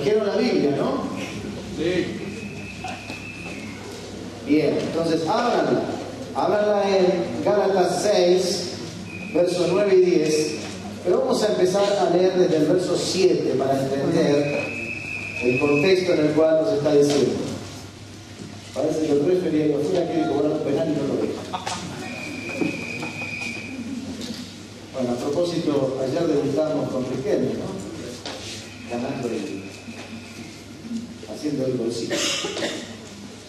Trajeron la Biblia, ¿no? Sí. Bien, entonces háblanla. Háblanla en Gálatas 6, versos 9 y 10. Pero vamos a empezar a leer desde el verso 7 para entender el contexto en el cual nos está diciendo. Parece que el referee afuera quiere cobrar un penal y no lo ve. Bueno, a propósito, ayer debutábamos con Riquelme, ¿no? Ganando el. Haciendo el bolsillo.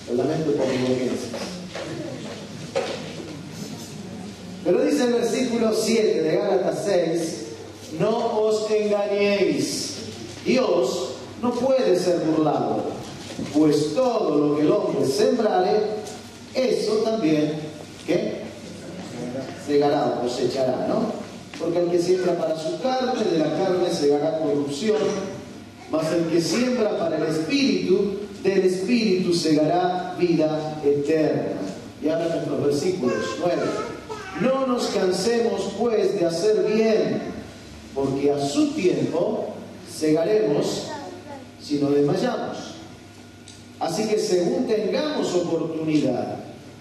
Lo lamento por. Pero dice el versículo 7 de Gálatas 6, no os engañéis, Dios no puede ser burlado, pues todo lo que el hombre sembrare, eso también, ¿qué? Segará o cosechará, ¿no? Porque el que siembra para su carne, de la carne segará corrupción, mas el que siembra para el espíritu, del espíritu segará vida eterna. Y ahora nuestros versículos 9. No nos cansemos pues de hacer bien, porque a su tiempo segaremos si no desmayamos. Así que según tengamos oportunidad,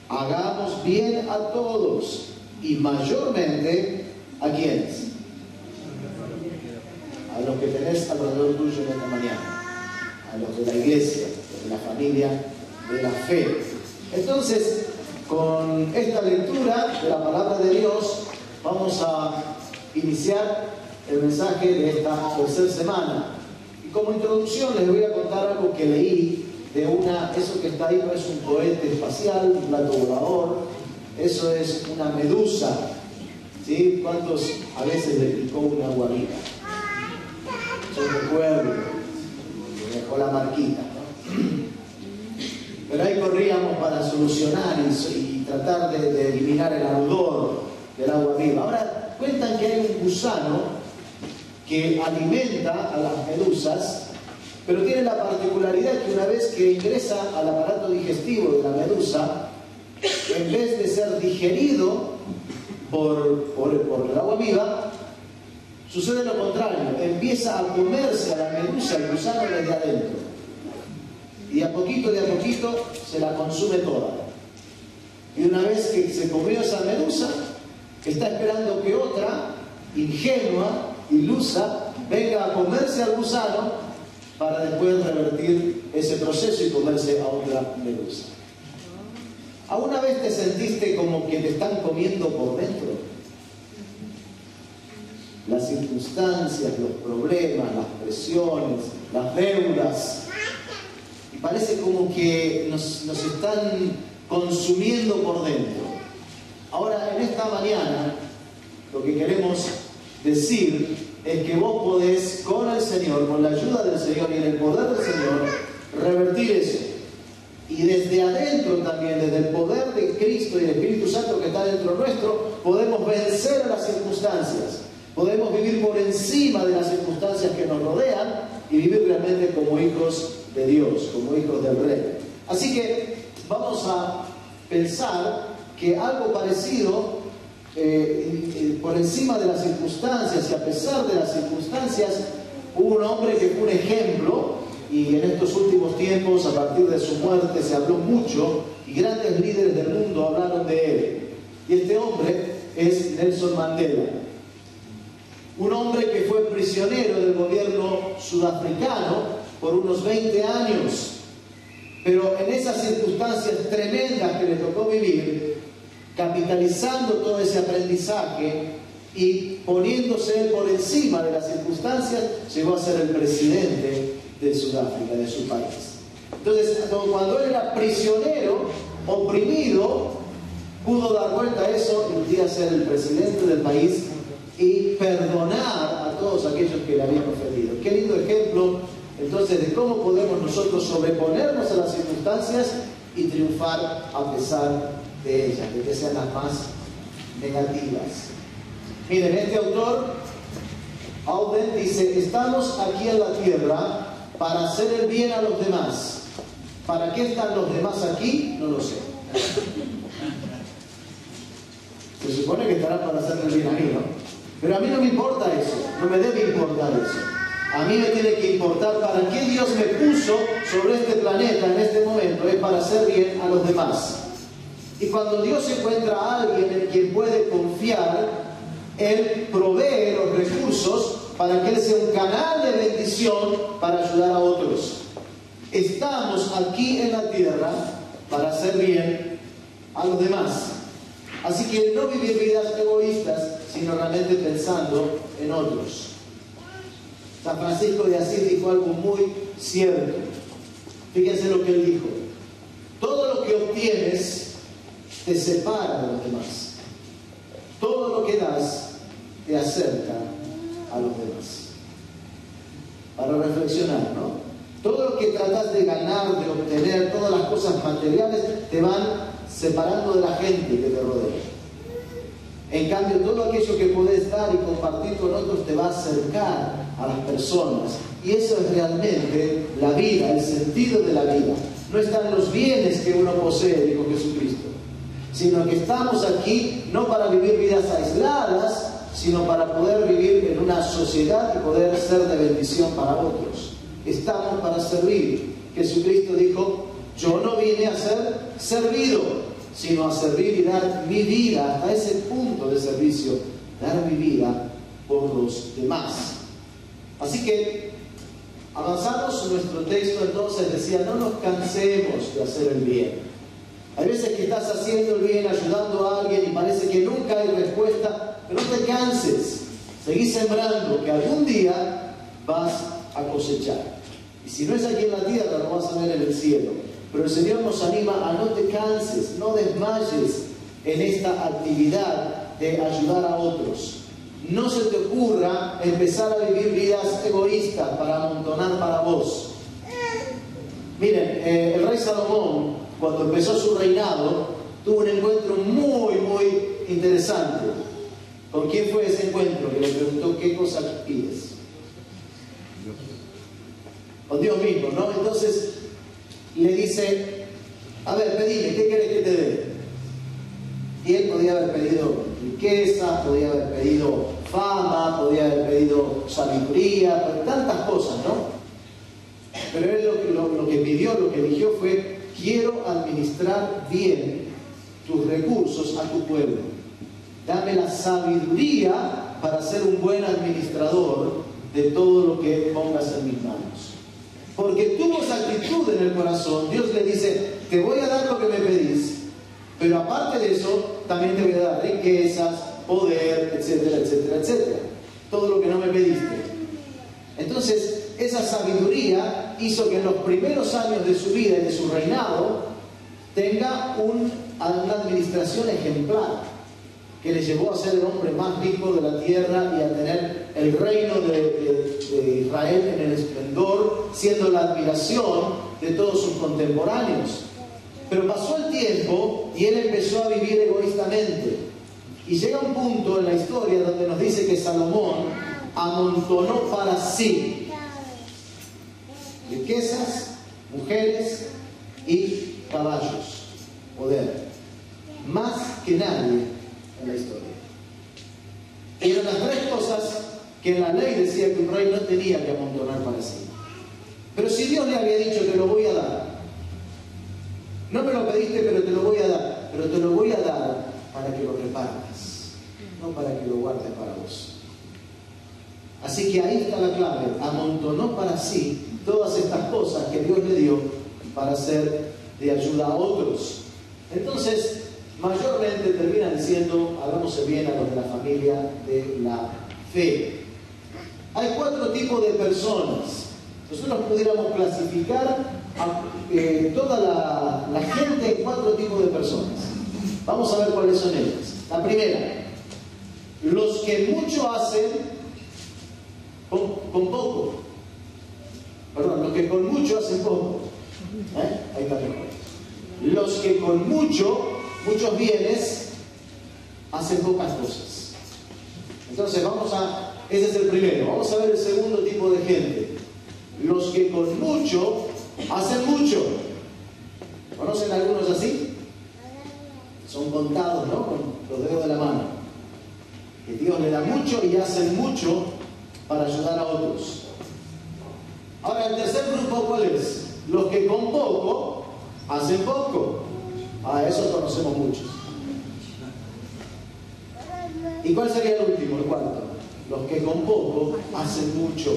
hagamos bien a todos y mayormente a quienes. A los que tenés alrededor tuyo en esta mañana, a los de la iglesia, de la familia, de la fe. Entonces, con esta lectura de la palabra de Dios, vamos a iniciar el mensaje de esta tercera semana. Y como introducción les voy a contar algo que leí de una, eso que está ahí no es un cohete espacial, un plato volador, eso es una medusa. ¿Sí? ¿Cuántos a veces le picó una guarida? Yo recuerdo, me dejó la marquita. Pero ahí corríamos para solucionar y, tratar de, eliminar el ardor del agua viva. Ahora cuentan que hay un gusano que alimenta a las medusas, pero tiene la particularidad que una vez que ingresa al aparato digestivo de la medusa, en vez de ser digerido por, por el agua viva, sucede lo contrario, empieza a comerse a la medusa el gusano desde adentro y a poquito de a poquito se la consume toda. Y una vez que se comió esa medusa, está esperando que otra, ingenua, ilusa, venga a comerse al gusano para después revertir ese proceso y comerse a otra medusa. ¿Alguna vez te sentiste como que te están comiendo por dentro? Las circunstancias, los problemas, las presiones, las deudas, parece como que nos, nos, están consumiendo por dentro. Ahora, en esta mañana, lo que queremos decir es que vos podés, con el Señor, con la ayuda del Señor y en el poder del Señor, revertir eso. Y desde adentro también, desde el poder de Cristo y del Espíritu Santo que está dentro nuestro, podemos vencer a las circunstancias. Podemos vivir por encima de las circunstancias que nos rodean y vivir realmente como hijos de Dios, como hijos del rey. Así que vamos a pensar que algo parecido, eh, por encima de las circunstancias y a pesar de las circunstancias, hubo un hombre que fue un ejemplo y en estos últimos tiempos, a partir de su muerte, se habló mucho y grandes líderes del mundo hablaron de él. Y este hombre es Nelson Mandela. Un hombre que fue prisionero del gobierno sudafricano por unos 20 años. Pero en esas circunstancias tremendas que le tocó vivir, capitalizando todo ese aprendizaje y poniéndose por encima de las circunstancias, llegó a ser el presidente de Sudáfrica, de su país. Entonces, cuando él era prisionero, oprimido, pudo dar vuelta a eso y un día ser el presidente del país y perdonar a todos aquellos que le habían ofendido. Qué lindo ejemplo entonces, de cómo podemos nosotros sobreponernos a las circunstancias y triunfar a pesar de ellas, de que sean las más negativas. Miren, este autor, Auden, dice, estamos aquí en la tierra para hacer el bien a los demás. ¿Para qué están los demás aquí? No lo sé. Se supone que estarán para hacer el bien a mí, ¿no? Pero a mí no me importa eso, no me debe importar eso. A mí me tiene que importar para qué Dios me puso sobre este planeta en este momento. Es para hacer bien a los demás. Y cuando Dios encuentra a alguien en quien puede confiar, Él provee los recursos para que Él sea un canal de bendición para ayudar a otros. Estamos aquí en la tierra para hacer bien a los demás. Así que no vivir vidas egoístas, sino realmente pensando en otros. San Francisco de Asís dijo algo muy cierto. Fíjense lo que él dijo. Todo lo que obtienes te separa de los demás. Todo lo que das te acerca a los demás. Para reflexionar, ¿no? Todo lo que tratas de ganar, de obtener, todas las cosas materiales te van separando de la gente que te rodea. En cambio, todo aquello que puedes dar y compartir con otros te va a acercar a las personas. Y eso es realmente la vida, el sentido de la vida. No están los bienes que uno posee, dijo Jesucristo, sino que estamos aquí no para vivir vidas aisladas, sino para poder vivir en una sociedad y poder ser de bendición para otros. Estamos para servir. Jesucristo dijo, yo no vine a ser servido, sino a servir y dar mi vida hasta ese punto de servicio, dar mi vida por los demás. Así que avanzamos nuestro texto, entonces decía, no nos cansemos de hacer el bien. Hay veces que estás haciendo el bien, ayudando a alguien y parece que nunca hay respuesta, pero no te canses, seguí sembrando, que algún día vas a cosechar. Y si no es aquí en la tierra, lo vas a ver en el cielo. Pero el Señor nos anima a no te canses, no desmayes en esta actividad de ayudar a otros. No se te ocurra empezar a vivir vidas egoístas para amontonar para vos. Miren, eh, el rey Salomón, cuando empezó su reinado, tuvo un encuentro muy, muy interesante. ¿Con quién fue ese encuentro? Que le preguntó qué cosa pides. Con Dios mismo, ¿no? Entonces le dice, a ver, pedime, ¿qué quieres que te dé? Y él podía haber pedido riqueza, podía haber pedido fama, podía haber pedido sabiduría, tantas cosas, ¿no? Pero él lo, que pidió, lo que eligió fue, quiero administrar bien tus recursos a tu pueblo. Dame la sabiduría para ser un buen administrador de todo lo que pongas en mis manos. Porque tuvo esa actitud en el corazón. Dios le dice, te voy a dar lo que me pedís, pero aparte de eso, también te voy a dar riquezas, poder, etcétera, etcétera, etcétera. Todo lo que no me pediste. Entonces, esa sabiduría hizo que en los primeros años de su vida y de su reinado tenga una administración ejemplar que le llevó a ser el hombre más rico de la tierra y a tener el reino de, Israel en el esplendor, siendo la admiración de todos sus contemporáneos. Pero pasó el tiempo y él empezó a vivir egoístamente. Y llega un punto en la historia donde nos dice que Salomón amontonó para sí riquezas, mujeres y caballos, poder, más que nadie en la historia. Eran las tres cosas que la ley decía que un rey no tenía que amontonar para sí. Pero si Dios le había dicho, te lo voy a dar, no me lo pediste, pero te lo voy a dar, pero te lo voy a dar para que lo repartas, no para que lo guardes para vos. Así que ahí está la clave, amontonó para sí todas estas cosas que Dios le dio para ser de ayuda a otros. Entonces, mayormente terminan diciendo, hagamos bien a los de la familia de la fe. Hay cuatro tipos de personas. Nosotros pudiéramos clasificar a eh, toda la, gente en cuatro tipos de personas. Vamos a ver cuáles son ellas. La primera, los que mucho hacen con, poco. Perdón, los que con mucho hacen poco. ¿Eh? Ahí está Los que con mucho muchos bienes hacen pocas cosas. Entonces vamos a, ese es el primero, vamos a ver el segundo tipo de gente. Los que con mucho hacen mucho. ¿Conocen algunos así? Son contados, ¿no? Con los dedos de la mano. Que Dios le da mucho y hacen mucho para ayudar a otros. Ahora, el tercer grupo, ¿cuál es? Los que con poco hacen poco. A eso conocemos muchos. ¿Y cuál sería el último, el cuarto? Los que con poco hacen mucho.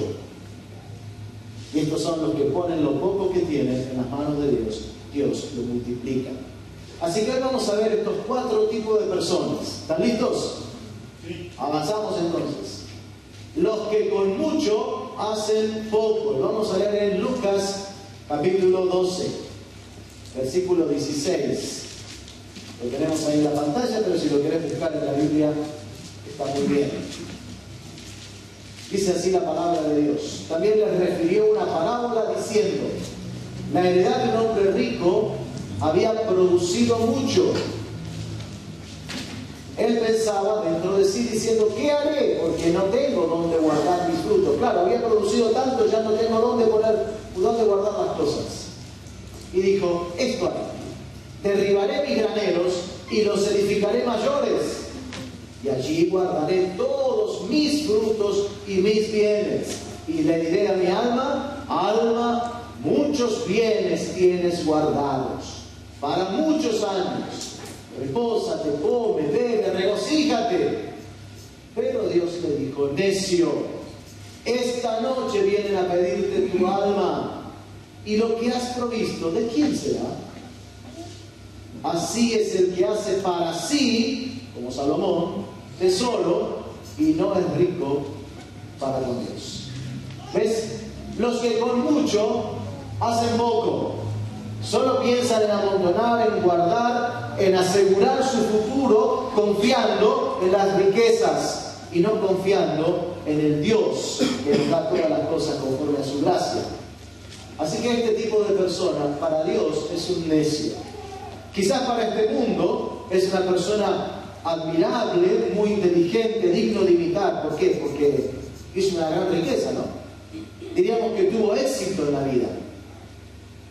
Y estos son los que ponen lo poco que tienen en las manos de Dios. Dios lo multiplica. Así que hoy vamos a ver estos cuatro tipos de personas. ¿Están listos? Avanzamos entonces. Los que con mucho hacen poco. Vamos a leer en Lucas capítulo 12, versículo 16. Lo tenemos ahí en la pantalla, pero si lo querés buscar en la Biblia, está muy bien. Dice así la palabra de Dios. También les refirió una parábola diciendo, la heredad de un hombre rico había producido mucho. Él pensaba dentro de sí diciendo, ¿qué haré? Porque no tengo dónde guardar mis frutos. Claro, había producido tanto, ya no tengo dónde poner, dónde guardar las cosas. Y dijo, esto haré. Derribaré mis graneros y los edificaré mayores y allí guardaré todos mis frutos y mis bienes. Y le diré a mi alma, alma, muchos bienes tienes guardados para muchos años. Repósate, come, bebe, regocíjate. Pero Dios le dijo, necio, esta noche vienen a pedirte tu alma y lo que has provisto, ¿de quién será? Así es el que hace para sí, como Salomón, tesoro y no es rico para con Dios. ¿Ves? Los que con mucho hacen poco. Solo piensan en abandonar, en guardar, en asegurar su futuro, confiando en las riquezas y no confiando en el Dios que nos da todas las cosas conforme a su gracia. Así que este tipo de persona para Dios es un necio. Quizás para este mundo es una persona admirable, muy inteligente, digno de imitar. ¿Por qué? Porque hizo una gran riqueza, ¿no? Diríamos que tuvo éxito en la vida.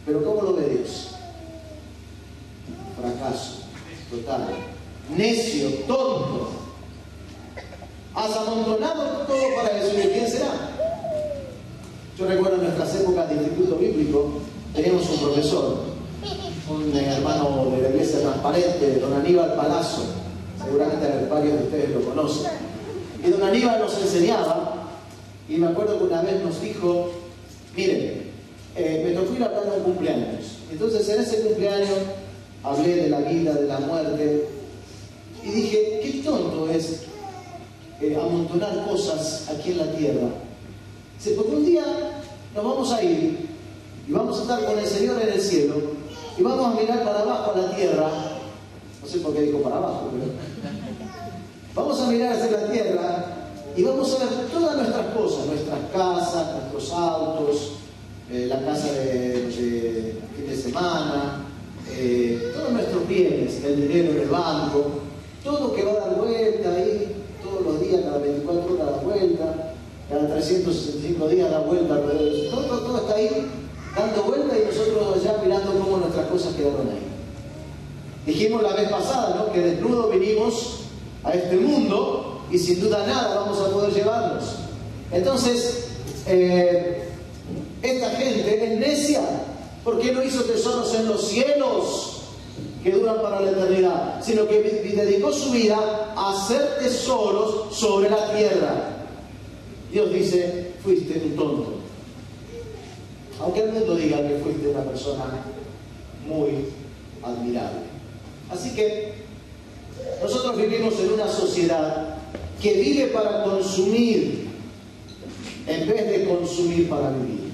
Pero ¿cómo lo ve Dios? Fracaso, total. Necio, tonto. Has amontonado todo para. ¿Y quién será? Yo recuerdo en nuestras épocas de instituto bíblico, teníamos un profesor, un hermano de la iglesia transparente, don Aníbal Palazzo seguramente varios de ustedes lo conocen. Y don Aníbal nos enseñaba, y me acuerdo que una vez nos dijo, miren, eh, me tocó ir a hablar un cumpleaños. Entonces en ese cumpleaños hablé de la vida, de la muerte, y dije, qué tonto es eh, amontonar cosas aquí en la tierra. Dice, porque un día nos vamos a ir y vamos a estar con el Señor en el cielo y vamos a mirar para abajo a la tierra no sé por qué digo para abajo, pero... Vamos a mirar hacia la tierra y vamos a ver todas nuestras cosas, nuestras casas, nuestros autos, eh, la casa de, fin de semana, eh, todos nuestros bienes, el dinero en el banco, todo que va a dar vuelta ahí, todos los días, cada 24 horas da vuelta, cada 365 días da vuelta todo, todo está ahí dando vuelta y nosotros allá mirando cómo nuestras cosas quedaron ahí. Dijimos la vez pasada, ¿no? Que desnudo vinimos a este mundo y sin duda nada vamos a poder llevarnos. Entonces, eh, esta gente es necia. porque no hizo tesoros en los cielos que duran para la eternidad? Sino que dedicó su vida a hacer tesoros sobre la tierra. Dios dice, fuiste un tonto. Aunque el mundo diga que fuiste una persona muy admirable. Así que nosotros vivimos en una sociedad que vive para consumir en vez de consumir para vivir.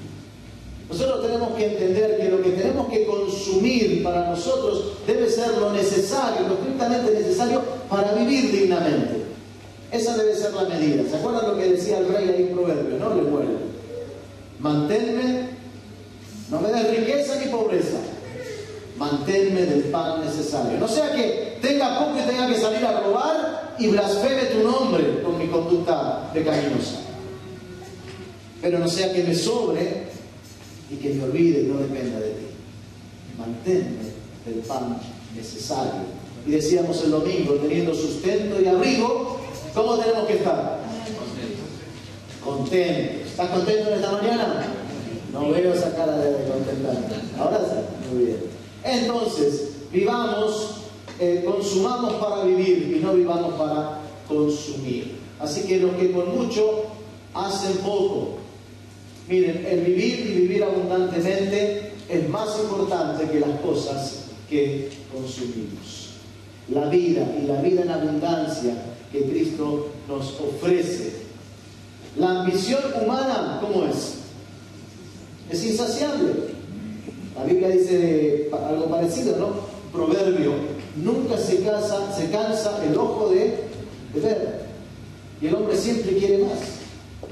Nosotros tenemos que entender que lo que tenemos que consumir para nosotros debe ser lo necesario, lo estrictamente necesario para vivir dignamente. Esa debe ser la medida. ¿Se acuerdan lo que decía el rey ahí en Proverbio? No vuelve. Manténme, no me des riqueza ni pobreza manténme del pan necesario. No sea que tenga poco y tenga que salir a robar y blasfeme tu nombre con mi conducta pecaminosa. Pero no sea que me sobre y que me olvide y no dependa de ti. Manténme del pan necesario. Y decíamos el domingo, teniendo sustento y abrigo, ¿cómo tenemos que estar? Contentos. ¿Estás contento en esta mañana? No veo esa cara de contentamiento. Ahora sí, muy bien. Entonces, vivamos, eh, consumamos para vivir y no vivamos para consumir. Así que los que con mucho hacen poco. Miren, el vivir y vivir abundantemente es más importante que las cosas que consumimos. La vida y la vida en abundancia que Cristo nos ofrece. La ambición humana, ¿cómo es? Es insaciable. La Biblia dice algo parecido, ¿no? Proverbio, nunca se, casa, se cansa el ojo de, de ver. Y el hombre siempre quiere más,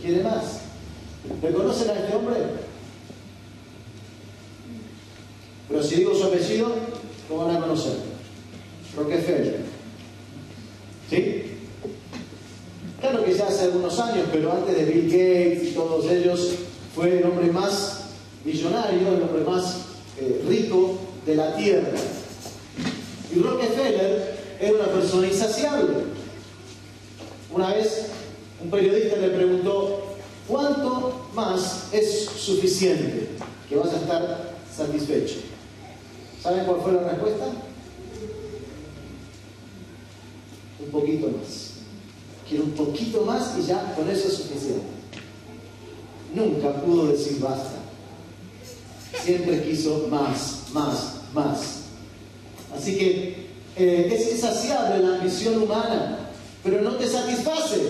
quiere más. ¿Reconocen a este hombre? Pero si digo su apellido, ¿cómo van a conocer? Rockefeller. ¿Sí? Claro que ya hace algunos años, pero antes de Bill Gates y todos ellos, fue el hombre más millonario, el hombre más eh, rico de la tierra. Y Rockefeller era una persona insaciable. Una vez un periodista le preguntó, ¿cuánto más es suficiente que vas a estar satisfecho? ¿Saben cuál fue la respuesta? Un poquito más. Quiero un poquito más y ya con eso es suficiente. Nunca pudo decir basta. Siempre quiso más, más, más. Así que eh, es insaciable la ambición humana, pero no te satisface.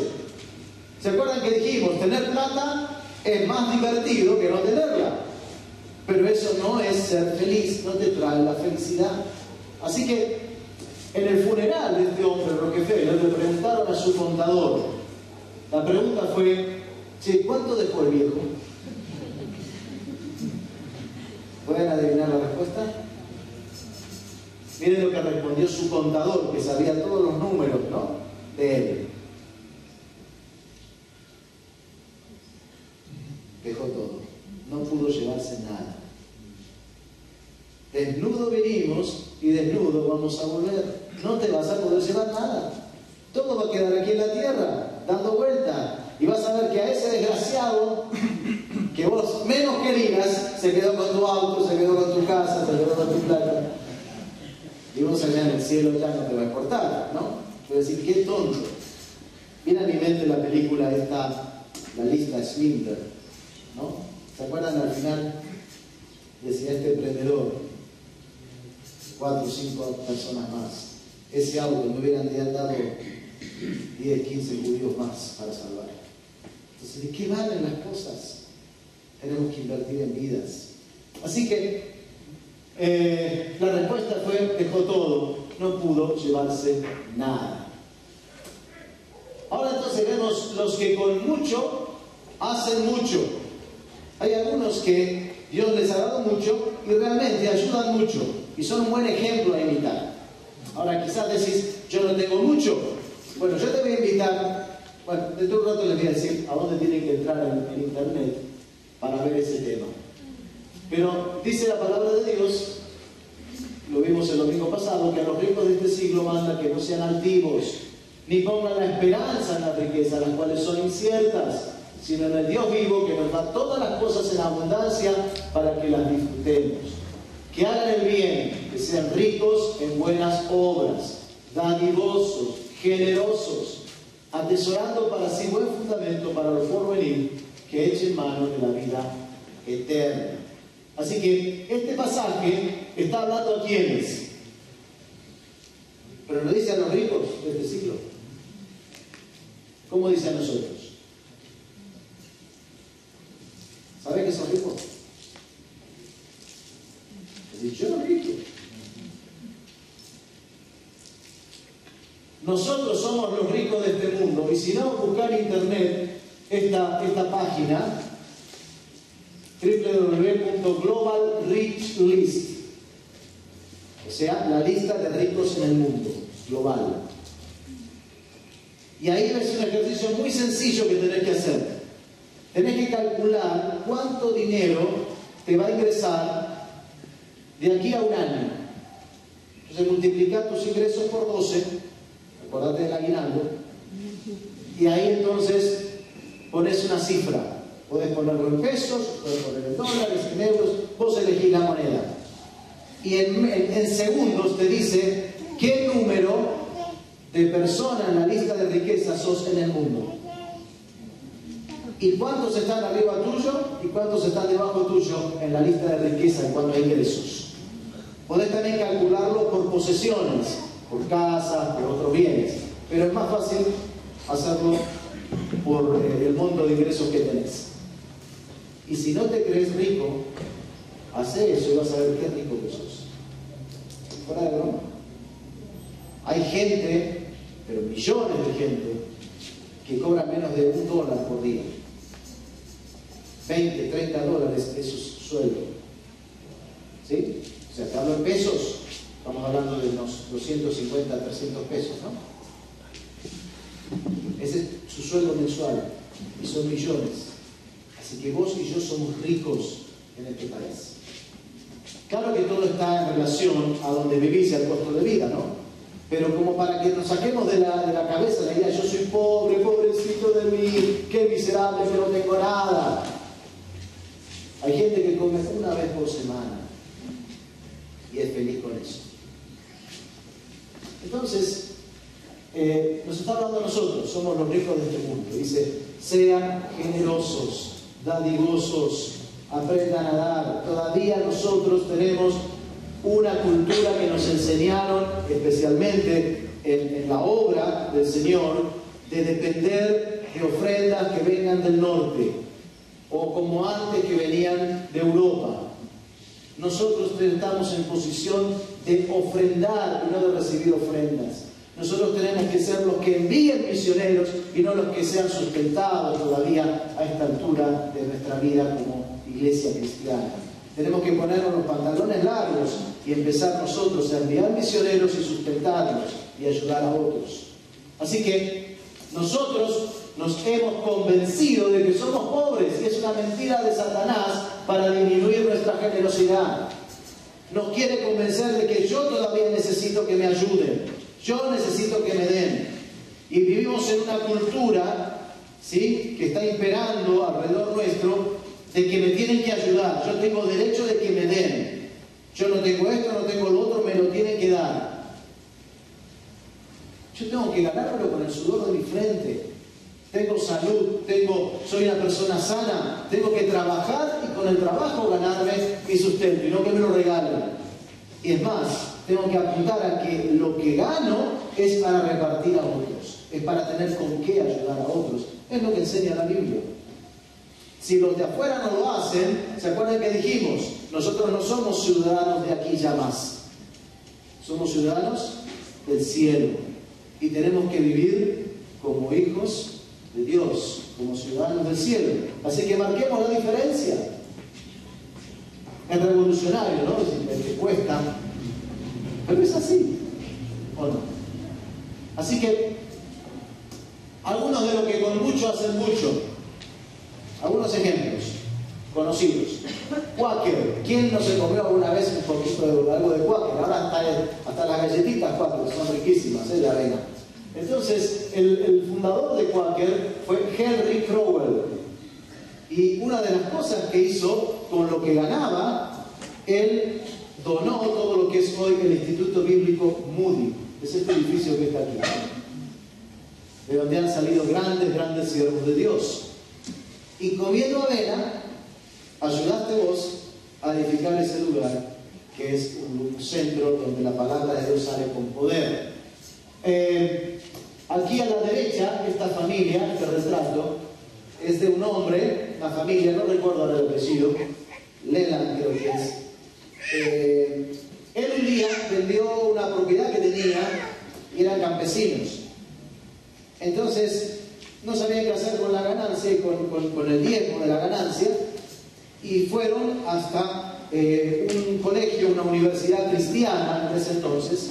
¿Se acuerdan que dijimos, tener plata es más divertido que no tenerla? Pero eso no es ser feliz, no te trae la felicidad. Así que en el funeral de este hombre, Rockefeller, le preguntaron a su contador. La pregunta fue, ¿cuánto dejó el viejo? ¿Pueden adivinar la respuesta? Miren lo que respondió su contador, que sabía todos los números, ¿no? De él. Dejó todo. No pudo llevarse nada. Desnudo venimos y desnudo vamos a volver. No te vas a poder llevar nada. Todo va a quedar aquí en la tierra, dando vuelta. Y vas a ver que a ese desgraciado que vos menos querías se quedó con tu auto, se quedó con tu casa, se quedó con tu plata. Y vos allá en el cielo ya no te va a importar, ¿no? Voy decir, qué tonto. Viene a mi mente la película esta, la lista Schindler, ¿no? ¿Se acuerdan al final? Decía este emprendedor, cuatro o cinco personas más. Ese auto me hubieran dado 10, 15 judíos más para salvar. Entonces, ¿de qué valen las cosas? Tenemos que invertir en vidas. Así que eh, la respuesta fue, dejó todo, no pudo llevarse nada. Ahora entonces vemos los que con mucho hacen mucho. Hay algunos que Dios les ha dado mucho y realmente ayudan mucho y son un buen ejemplo a imitar. Ahora quizás decís, yo no tengo mucho. Bueno, yo te voy a invitar, bueno, de un rato les voy a decir a dónde tienen que entrar en, internet para ver ese tema. Pero dice la palabra de Dios, lo vimos el domingo pasado, que a los ricos de este siglo manda que no sean altivos, ni pongan la esperanza en la riqueza, las cuales son inciertas, sino en el Dios vivo que nos da todas las cosas en abundancia para que las disfrutemos. Que hagan el bien, que sean ricos en buenas obras, dadivosos, generosos, atesorando para sí buen fundamento para lo porvenir, que echen mano de la vida eterna. Así que este pasaje está hablando a quienes, pero lo dice a los ricos de este siglo. ¿Cómo dice a nosotros? ¿Sabe que son ricos? Yo no rico. Nosotros somos los ricos de este mundo y si no, buscar internet esta, esta página www.globalrichlist o sea, la lista de ricos en el mundo, global. Y ahí ves un ejercicio muy sencillo que tenés que hacer. Tenés que calcular cuánto dinero te va a ingresar de aquí a un año. Entonces multiplicar tus ingresos por 12, acordate del aguinaldo, y ahí entonces pones una cifra. Podés ponerlo en pesos, podés ponerlo en dólares, en euros, vos elegís la moneda. Y en, segundos te dice qué número de personas en la lista de riquezas sos en el mundo. Y cuántos están arriba tuyo y cuántos están debajo tuyo en la lista de riqueza en cuanto a ingresos. Podés también calcularlo por posesiones, por casas, por otros bienes. Pero es más fácil hacerlo por eh, el monto de ingresos que tenés. Y si no te crees rico, hace eso y vas a ver qué rico que sos. Fuera de. Hay gente, pero millones de gente, que cobra menos de un dólar por día. 20, 30 dólares es su sueldo. ¿Sí? O sea, te hablo en pesos, estamos hablando de unos 250, 300 pesos, ¿no? Ese es su sueldo mensual y son millones. Así que vos y yo somos ricos en este país. Claro que todo está en relación a donde vivís y al costo de vida, ¿no? Pero como para que nos saquemos de la, de la cabeza la idea, yo soy pobre, pobrecito de mí, qué miserable que no tengo nada. Hay gente que come una vez por semana y es feliz con eso. Entonces, eh, nos está hablando a nosotros, somos los ricos de este mundo. Dice, sean generosos, dadivosos, aprendan a dar. Todavía nosotros tenemos una cultura que nos enseñaron, especialmente en la obra del Señor, de depender de ofrendas que vengan del norte o como antes que venían de Europa. Nosotros estamos en posición de ofrendar y no de recibir ofrendas. Nosotros tenemos que ser los que envíen misioneros y no los que sean sustentados todavía a esta altura de nuestra vida como iglesia cristiana. Tenemos que ponernos los pantalones largos y empezar nosotros a enviar misioneros y sustentarlos y ayudar a otros. Así que nosotros nos hemos convencido de que somos pobres y es una mentira de Satanás para disminuir nuestra generosidad. Nos quiere convencer de que yo todavía necesito que me ayuden, yo necesito que me den. Y vivimos en una cultura ¿sí? que está imperando alrededor nuestro de que me tienen que ayudar, yo tengo derecho de que me den. Yo no tengo esto, no tengo lo otro, me lo tienen que dar. Yo tengo que ganármelo con el sudor de mi frente tengo salud, tengo, soy una persona sana, tengo que trabajar y con el trabajo ganarme mi sustento y no que me lo regalen. Y es más, tengo que apuntar a que lo que gano es para repartir a otros, es para tener con qué ayudar a otros. Es lo que enseña la Biblia. Si los de afuera no lo hacen, ¿se acuerdan que dijimos? Nosotros no somos ciudadanos de aquí ya más. Somos ciudadanos del cielo. Y tenemos que vivir como hijos de Dios, como ciudadanos del cielo. Así que marquemos la diferencia. Es revolucionario, ¿no? Es que cuesta. Pero es así, ¿o no? Así que, algunos de los que con mucho hacen mucho. Algunos ejemplos conocidos. Quaker. ¿Quién no se comió alguna vez un poquito de algo de Quaker? Ahora hasta, hasta las galletitas Quaker son riquísimas, ¿eh? La reina. Entonces, el, fundador de Quaker fue Henry Crowell. Y una de las cosas que hizo con lo que ganaba, él donó todo lo que es hoy el Instituto Bíblico Moody. Es este edificio que está aquí. De donde han salido grandes, grandes siervos de Dios. Y comiendo avena, ayudaste vos a edificar ese lugar, que es un centro donde la palabra de Dios sale con poder. Eh, Aquí a la derecha, esta familia, este retrato, es de un hombre, una familia, no recuerdo ahora el apellido, Leland creo que es. Eh, él un día vendió una propiedad que tenía y eran campesinos. Entonces, no sabían qué hacer con la ganancia y con, el diezmo de la ganancia y fueron hasta eh, un colegio, una universidad cristiana en ese entonces,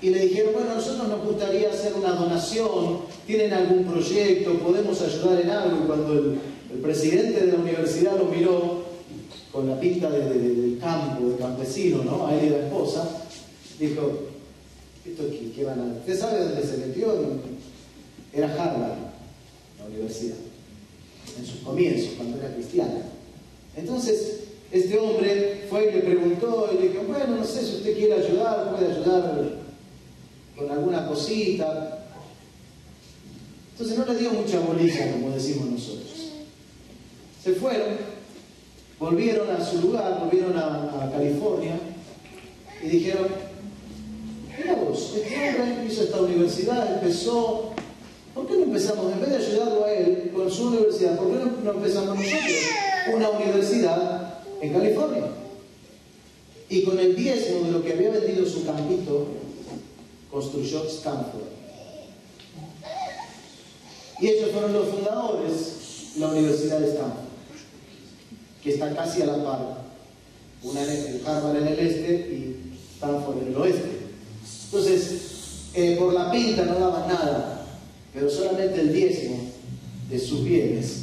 y le dijeron, bueno, a nosotros nos gustaría hacer una donación, tienen algún proyecto, podemos ayudar en algo. Cuando el, presidente de la universidad lo miró con la pinta de, del campo, del campesino, ¿no? A él y la esposa, dijo, ¿esto qué, qué van a ¿Usted sabe dónde se metió? Era Harvard, la universidad. en sus comienzos, cuando era cristiano. Entonces, este hombre fue y le preguntó y le dijo, bueno, no sé si usted quiere ayudar, puede ayudar con alguna cosita. Entonces no le dio mucha bolilla, como decimos nosotros. Se fueron, volvieron a su lugar, volvieron a, California y dijeron, mira vos, este hombre hizo esta universidad, empezó, ¿por qué no empezamos, en vez de ayudarlo a él con su universidad, ¿por qué no, empezamos nosotros una universidad en California? Y con el diezmo de lo que había vendido su campito, construyó Stanford. Y ellos fueron los fundadores de la Universidad de Stanford, casi a la par. Una en Harvard en el este y Stanford en el oeste. Entonces, eh, por la pinta no daban nada, pero solamente el diezmo de sus bienes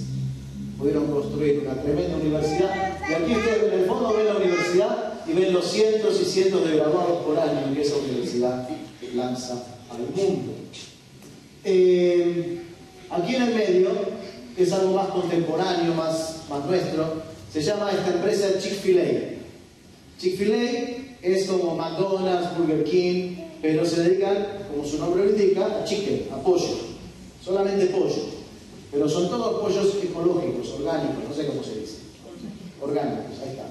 pudieron construir una tremenda universidad. Y aquí ustedes en el fondo ven la universidad y ven los cientos y cientos de graduados por año que esa universidad lanza al mundo. Eh, aquí en el medio, es algo más contemporáneo, más, más nuestro, se llama esta empresa Chick-fil-A. Chick-fil-A es como McDonald's, Burger King, pero se dedican, como su nombre lo indica, a chicken, a pollo. Solamente pollo. Pero son todos pollos ecológicos, orgánicos, no sé cómo se dice. Orgánicos, ahí está.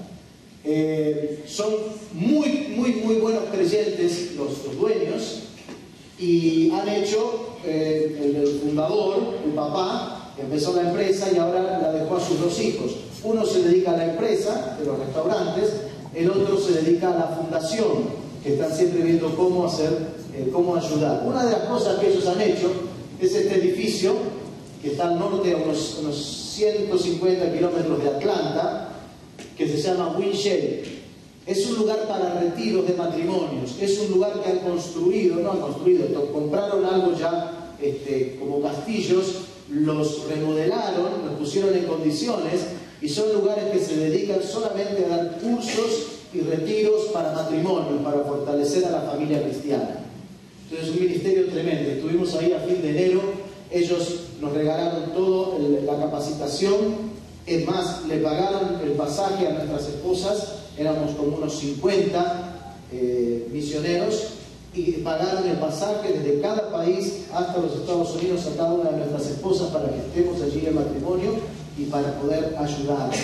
Eh, son muy, muy, muy buenos creyentes los, dueños y han hecho, eh, el, fundador, el papá, empezó la empresa y ahora la dejó a sus dos hijos. Uno se dedica a la empresa de los restaurantes, el otro se dedica a la fundación, que están siempre viendo cómo hacer, eh, cómo ayudar. Una de las cosas que ellos han hecho es este edificio que está al norte a unos, unos 150 kilómetros de Atlanta, que se llama Winshell. Es un lugar para retiros de matrimonios, es un lugar que han construido, no han construido, compraron algo ya este, como castillos, los remodelaron, los pusieron en condiciones y son lugares que se dedican solamente a dar cursos y retiros para matrimonios, para fortalecer a la familia cristiana. Entonces es un ministerio tremendo. Estuvimos ahí a fin de enero, ellos nos regalaron toda la capacitación. Es más, le pagaron el pasaje a nuestras esposas, éramos como unos 50 eh, misioneros, y pagaron el pasaje desde cada país hasta los Estados Unidos a cada una de nuestras esposas para que estemos allí en matrimonio y para poder ayudarnos.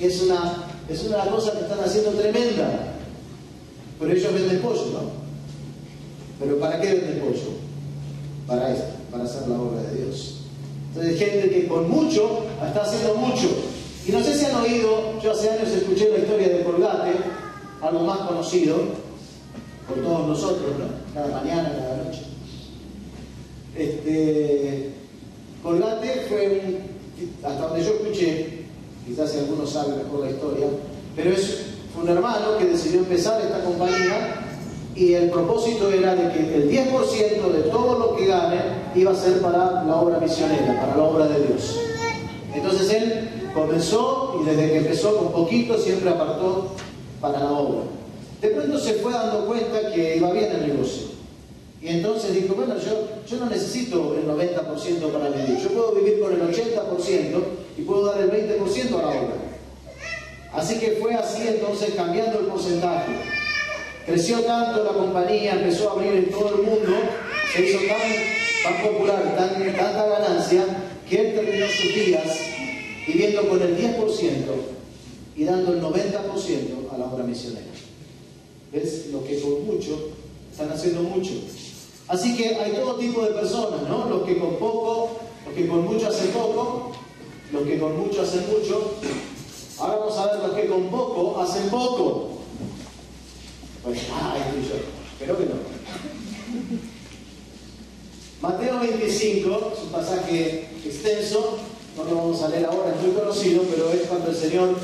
Es una, es una cosa que están haciendo tremenda. Pero ellos venden pollo, ¿no? ¿Pero para qué venden pollo? Para esto, para hacer la obra de Dios. Entonces, gente que con mucho está haciendo mucho. Y no sé si han oído, yo hace años escuché la historia de Colgate, algo más conocido por todos nosotros, ¿no? Cada mañana, cada noche. Este, Colgate fue un, hasta donde yo escuché, quizás si algunos saben mejor la historia, pero es un hermano que decidió empezar esta compañía y el propósito era de que el 10% de todo lo que gane iba a ser para la obra misionera, para la obra de Dios. Entonces él comenzó y desde que empezó con poquito siempre apartó para la obra. De pronto se fue dando cuenta que iba bien el negocio. Y entonces dijo, bueno, yo, yo no necesito el 90% para vivir, yo puedo vivir con el 80% y puedo dar el 20% a la obra. Así que fue así entonces cambiando el porcentaje. Creció tanto la compañía, empezó a abrir en todo el mundo, se hizo tan, popular, tan, tanta ganancia, que él terminó sus días viviendo con el 10% y dando el 90% a la obra misionera. ¿Ves? Los que con mucho están haciendo mucho. Así que hay todo tipo de personas, ¿no? Los que con poco, los que con mucho hacen poco, los que con mucho hacen mucho. Ahora vamos a ver los que con poco hacen poco. Pues, ay, yo, espero que no. Mateo 25 es un pasaje extenso, no lo vamos a leer ahora, es muy conocido, pero es cuando el Señor,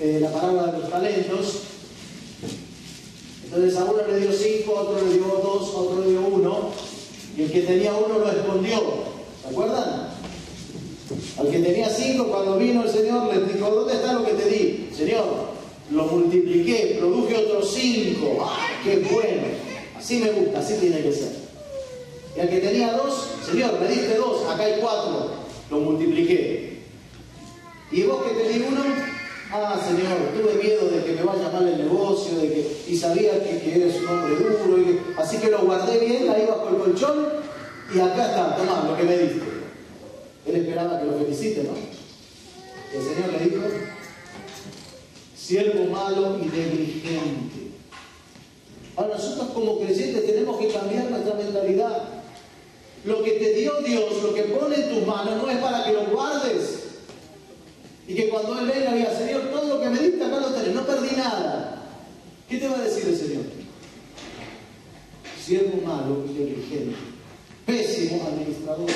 eh, la palabra de los talentos, entonces a uno le dio cinco, a otro le dio dos, a otro le dio uno, y el que tenía uno lo escondió. ¿Se acuerdan? Al que tenía cinco, cuando vino el Señor, le dijo, ¿dónde está lo que te di? Señor, lo multipliqué, produje otros cinco. ¡Ah, qué bueno! Así me gusta, así tiene que ser. Y al que tenía dos, Señor, me diste dos, acá hay cuatro. Lo multipliqué. Y vos que tenés uno, ah, Señor, tuve miedo de que me vaya mal el negocio, de que, y sabía que, que eres un hombre duro, así que lo guardé bien ahí bajo el colchón y acá está, toma lo que me diste. Él esperaba que lo felicite, ¿no? El Señor le dijo, siervo malo y negligente. Ahora nosotros como creyentes tenemos que cambiar nuestra mentalidad. Lo que te dio Dios, lo que pone en tus manos, no es para que lo guardes. Y que cuando Él venga diga, Señor, todo lo que me diste acá lo tenés, no perdí nada. ¿Qué te va a decir el Señor? Siervo malo y negligente. Pésimo administrador.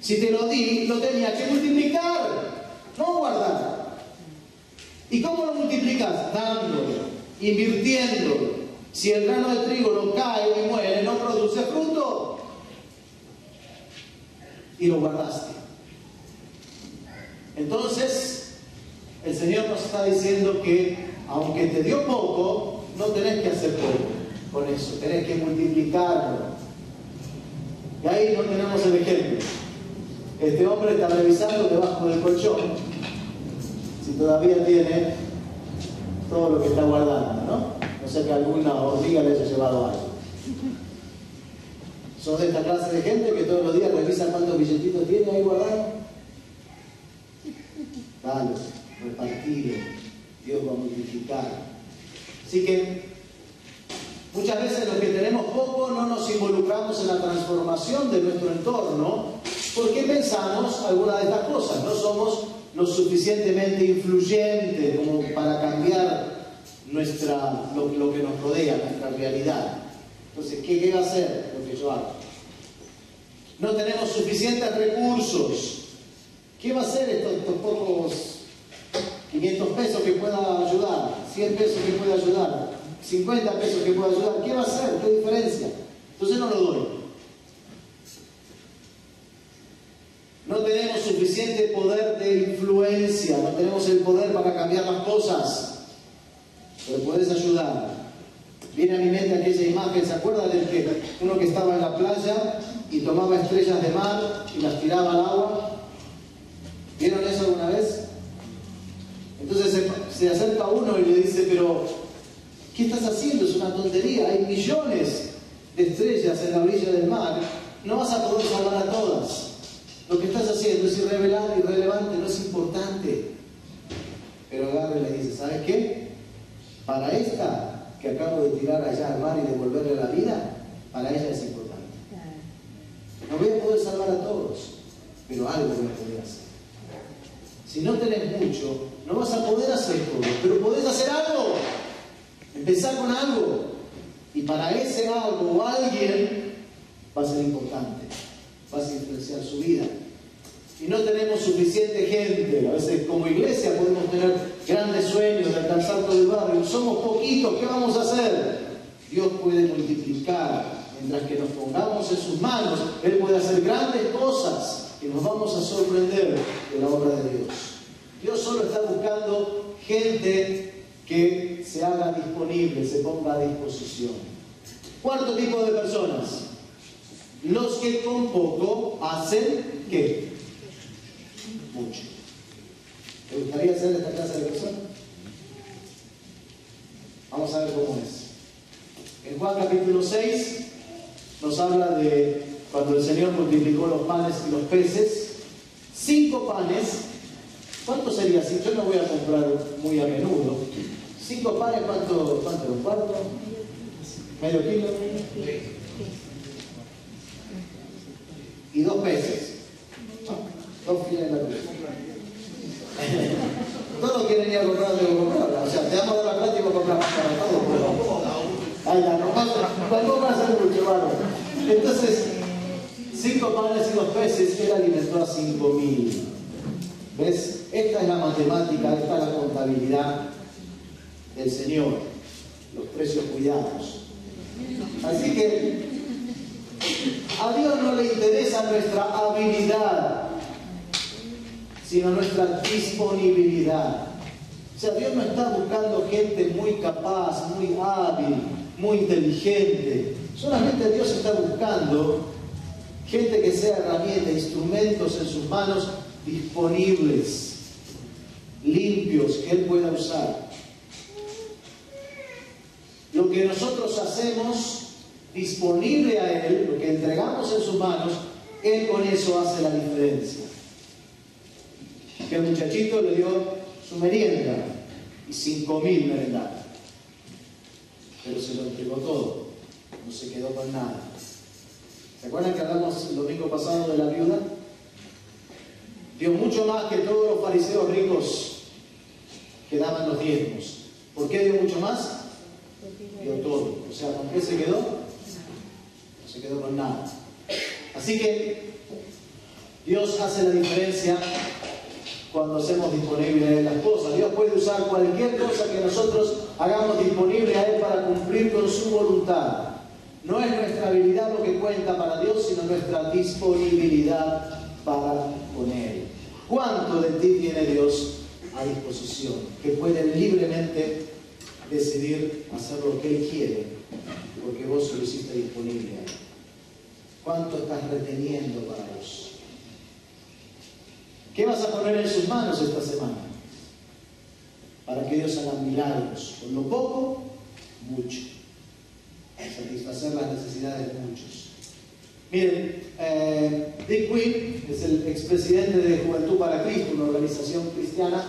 Si te lo di, lo tenía que multiplicar, no guardar. ¿Y cómo lo multiplicas? Dándolo, invirtiéndolo. Si el grano de trigo no cae y muere, no produce fruto. Y lo guardaste. Entonces, el Señor nos está diciendo que aunque te dio poco, no tenés que hacer poco con eso, tenés que multiplicarlo. Y ahí no tenemos el ejemplo. Este hombre está revisando debajo del colchón si todavía tiene todo lo que está guardando, ¿no? No sé que alguna hormiga le haya llevado algo. ¿Sos de esta clase de gente que todos los días revisa cuántos billetitos tiene ahí guardado? Repartir, Dios va a multiplicar. Así que muchas veces los que tenemos poco no nos involucramos en la transformación de nuestro entorno ¿Por qué pensamos alguna de estas cosas? No somos lo suficientemente influyentes como para cambiar nuestra, lo, que nos rodea, nuestra realidad. Entonces, ¿qué, va a hacer lo que yo hago? No tenemos suficientes recursos. ¿Qué va a hacer estos, pocos 500 pesos que pueda ayudar? 100 pesos que pueda ayudar? 50 pesos que pueda ayudar? ¿Qué va a hacer? ¿Qué diferencia? Entonces no lo doy. No tenemos suficiente poder de influencia, no tenemos el poder para cambiar las cosas, pero puedes ayudar. Viene a mi mente aquella imagen, ¿se acuerdan del que uno que estaba en la playa y tomaba estrellas de mar y las tiraba al agua? ¿Vieron eso alguna vez? Entonces se, se acerca uno y le dice, pero ¿qué estás haciendo? Es una tontería, hay millones de estrellas en la orilla del mar, no vas a poder salvar a todas. Lo que estás haciendo es irrelevante, irrelevante, no es importante. Pero agarra y le dice, ¿sabes qué? Para esta que acabo de tirar allá al mar y devolverle la vida, para ella es importante. No voy a poder salvar a todos, pero algo voy a poder hacer. Si no tenés mucho, no vas a poder hacer todo, pero podés hacer algo. Empezar con algo. Y para ese algo o alguien va a ser importante vas a influenciar su vida. Y no tenemos suficiente gente, a veces como iglesia podemos tener grandes sueños de alcanzar todo el barrio, somos poquitos, ¿qué vamos a hacer? Dios puede multiplicar, mientras que nos pongamos en sus manos, Él puede hacer grandes cosas y nos vamos a la obra de Dios. Dios solo está buscando gente que se haga disponible, se ponga a disposición. Cuarto tipo de personas, los que con poco hacen qué? Mucho. ¿Te gustaría ser de esta clase de personas? Vamos a ver cómo es. En Juan capítulo 6 nos habla de cuando el Señor multiplicó los panes y los peces. Cinco panes. ¿Cuánto sería si Yo no voy a comprar muy a menudo. Cinco panes, ¿cuánto? ¿Un cuarto? ¿Medio kilo? y dos peces. Dos filas de la cruz. Todos quieren ir a comprar, de comprarla. O sea, te damos de la plata y vos comprar para todo. Pero... Ahí la no va a ser mucho, vale. Entonces, cinco panes y dos peces, él alimentó a cinco mil. ¿Ves? Esta es la matemática, esta es la contabilidad del Señor. Los precios cuidados. Así que a Dios no le interesa nuestra habilidad, sino nuestra disponibilidad. O sea, Dios no está buscando gente muy capaz, muy hábil, muy inteligente. Solamente Dios está buscando gente que sea herramienta, instrumentos en sus manos disponibles. limpios que Él pueda usar. Lo que nosotros hacemos disponible a Él, lo que entregamos en sus manos, Él con eso hace la diferencia. Que el muchachito le dio su merienda y cinco mil merendadas. Pero se lo entregó todo, no se quedó con nada. ¿Se acuerdan que hablamos el domingo pasado de la viuda? Dio mucho más que todos los fariseos ricos que daban los diezmos. ¿Por qué dio mucho más? Dio todo. O sea, ¿con qué se quedó? No se quedó con nada. Así que Dios hace la diferencia cuando hacemos disponible a Él las cosas. Dios puede usar cualquier cosa que nosotros hagamos disponible a Él para cumplir con su voluntad. No es nuestra habilidad lo que cuenta para Dios, sino nuestra disponibilidad para con Él. ¿Cuánto de ti tiene Dios a disposición? Que puede libremente decidir hacer lo que Él quiere, porque vos se lo hiciste disponible. ¿Cuánto estás reteniendo para vos? ¿Qué vas a poner en sus manos esta semana? Para que Dios haga milagros. Con lo poco, mucho. Satisfacer las necesidades de muchos. Miren, eh, Dick Quinn, es el expresidente de Juventud para Cristo, una organización cristiana,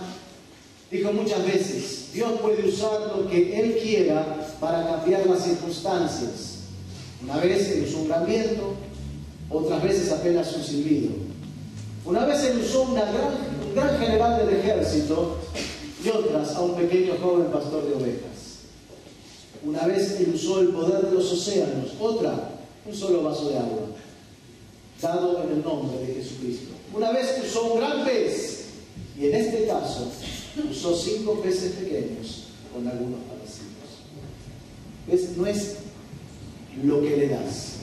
dijo muchas veces, Dios puede usar lo que Él quiera para cambiar las circunstancias. Una vez Él usó un gran viento, otras veces apenas un silbido. Una vez Él usó un gran general del ejército y otras a un pequeño joven pastor de ovejas. Una vez Él usó el poder de los océanos, otra un solo vaso de agua, dado en el nombre de Jesucristo. Una vez usó un gran pez y en este caso usó cinco peces pequeños con algunos parásitos. No es lo que le das,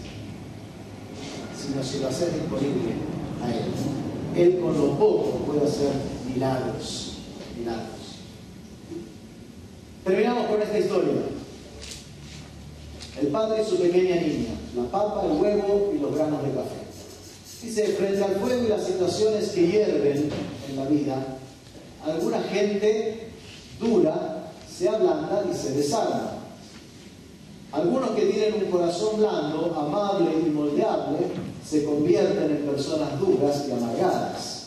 sino si lo haces disponible a Él. Él con lo poco puede hacer milagros, milagros. Terminamos con esta historia. El padre y su pequeña niña, la papa, el huevo y los granos de café. Dice, frente al fuego y las situaciones que hierven en la vida, alguna gente dura se ablanda y se desarma. Algunos que tienen un corazón blando, amable y moldeable, se convierten en personas duras y amargadas.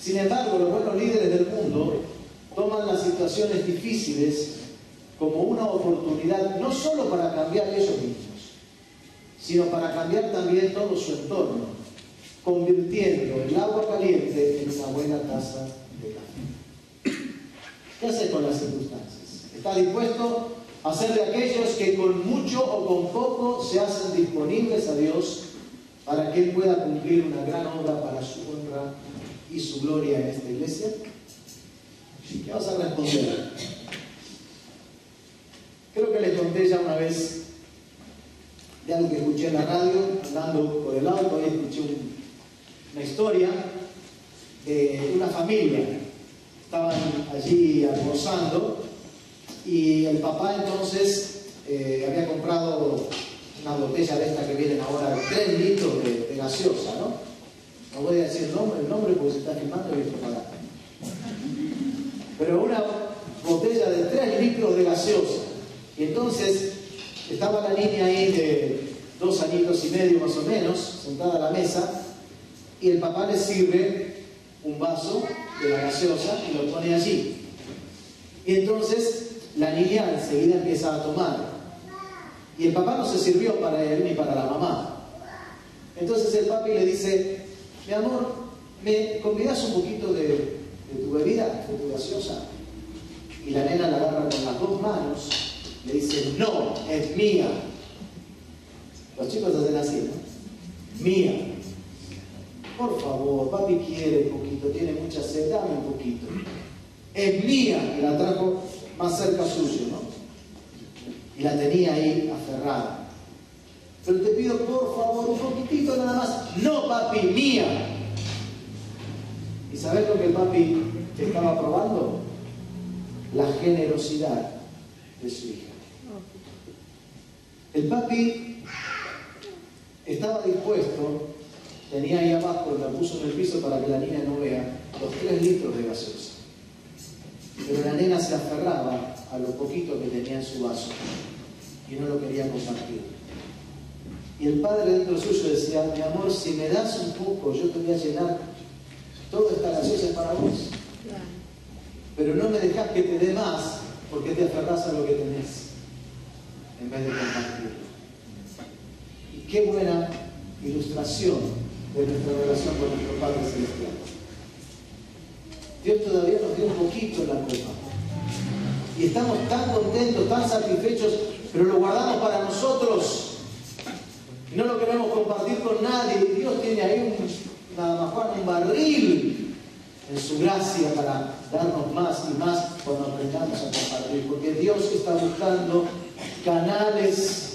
Sin embargo, los buenos líderes del mundo toman las situaciones difíciles como una oportunidad no solo para cambiar ellos mismos, sino para cambiar también todo su entorno, convirtiendo el agua caliente en una buena taza de café. ¿Qué hace con las circunstancias? ¿Está dispuesto a ser de aquellos que con mucho o con poco se hacen disponibles a Dios para que Él pueda cumplir una gran obra para su honra y su gloria en esta iglesia? ¿Qué vas a responder? Creo que les conté ya una vez de algo que escuché en la radio, andando por el auto, ahí escuché una historia de una familia. Estaban allí almorzando y el papá entonces eh, había comprado una botella de esta que vienen ahora de 3 litros de, gaseosa, ¿no? No voy a decir el nombre, el nombre porque se está filmando y pagar. Pero una botella de 3 litros de gaseosa. Y entonces estaba la niña ahí de dos añitos y medio más o menos, sentada a la mesa, y el papá le sirve un vaso de la gaseosa y lo pone allí. Y entonces la niña enseguida empieza a tomar. Y el papá no se sirvió para él ni para la mamá. Entonces el papi le dice, mi amor, ¿me convidas un poquito de, de tu bebida, de tu gaseosa? Y la nena la agarra con las dos manos le dice, no, es mía. Los chicos hacen así, ¿no? Mía. Por favor, papi quiere un poquito, tiene mucha sed, dame un poquito. Es mía. Y la trajo más cerca suyo, ¿no? Y la tenía ahí aferrada. Pero te pido, por favor, un poquitito nada más. No, papi, mía. ¿Y sabes lo que el papi estaba probando? La generosidad de su hija. El papi estaba dispuesto, tenía ahí abajo, la puso en el piso para que la niña no vea, los tres litros de gaseosa. Pero la nena se aferraba a lo poquito que tenía en su vaso y no lo quería compartir. Y el padre dentro suyo decía, mi amor, si me das un poco, yo te voy a llenar toda esta gaseosa para vos. Pero no me dejas que te dé más porque te aferras a lo que tenés en vez de compartirlo. Y qué buena ilustración de nuestra relación con nuestro Padre Celestial. Dios todavía nos dio un poquito en la copa. Y estamos tan contentos, tan satisfechos, pero lo guardamos para nosotros. Y no lo queremos compartir con nadie. Dios tiene ahí un, nada más un barril en su gracia para darnos más y más cuando aprendamos a compartir. Porque Dios está buscando canales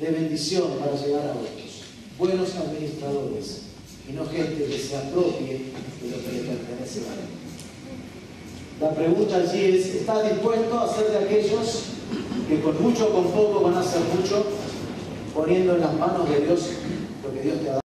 de bendición para llegar a otros. Buenos administradores y no gente que se apropie de lo que le pertenece a él. La pregunta allí es, ¿estás dispuesto a ser de aquellos que con mucho o con poco van a hacer mucho, poniendo en las manos de Dios lo que Dios te ha dado?